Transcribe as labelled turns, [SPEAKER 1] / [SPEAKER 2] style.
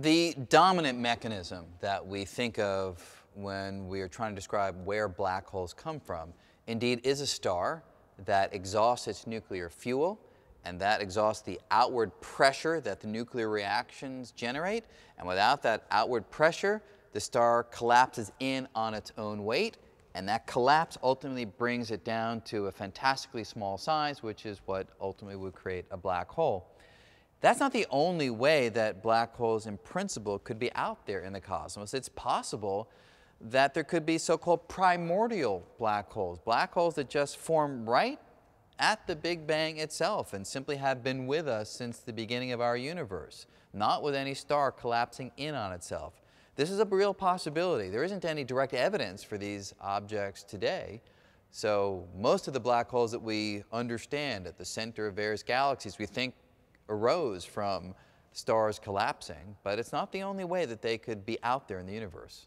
[SPEAKER 1] The dominant mechanism that we think of when we are trying to describe where black holes come from indeed is a star that exhausts its nuclear fuel and that exhausts the outward pressure that the nuclear reactions generate. And without that outward pressure, the star collapses in on its own weight and that collapse ultimately brings it down to a fantastically small size, which is what ultimately would create a black hole. That's not the only way that black holes in principle could be out there in the cosmos. It's possible that there could be so-called primordial black holes, black holes that just form right at the Big Bang itself and simply have been with us since the beginning of our universe, not with any star collapsing in on itself. This is a real possibility. There isn't any direct evidence for these objects today. So most of the black holes that we understand at the center of various galaxies, we think arose from stars collapsing, but it's not the only way that they could be out there in the universe.